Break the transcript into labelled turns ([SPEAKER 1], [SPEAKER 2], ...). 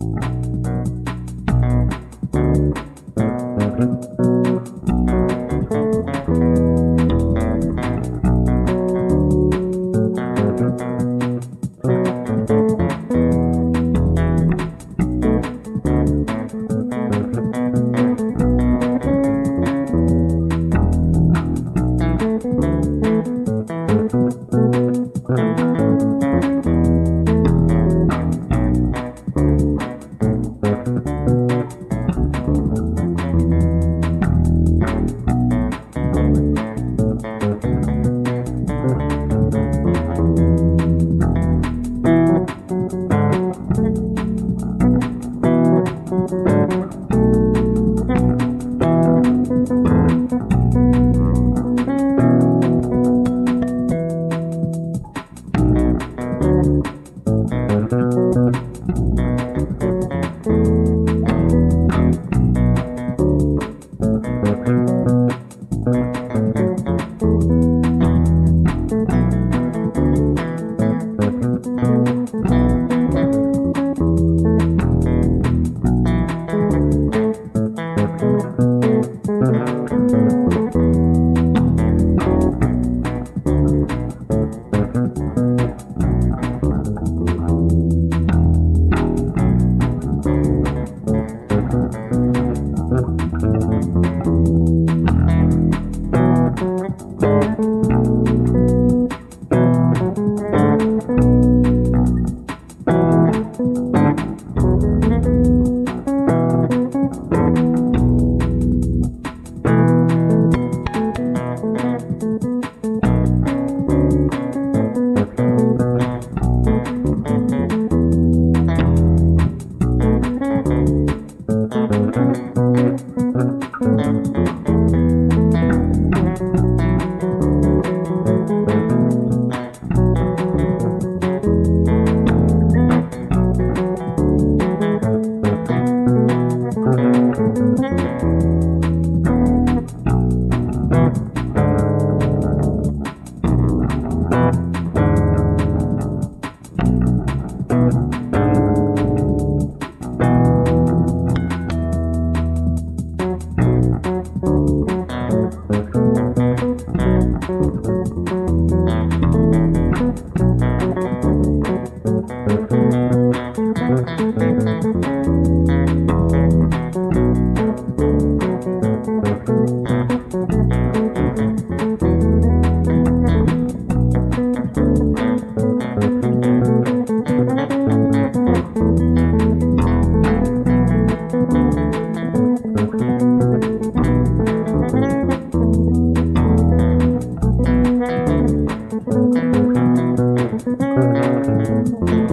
[SPEAKER 1] thank you Música thank you Música